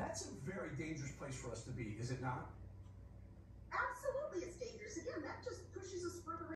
That's a very dangerous place for us to be, is it not?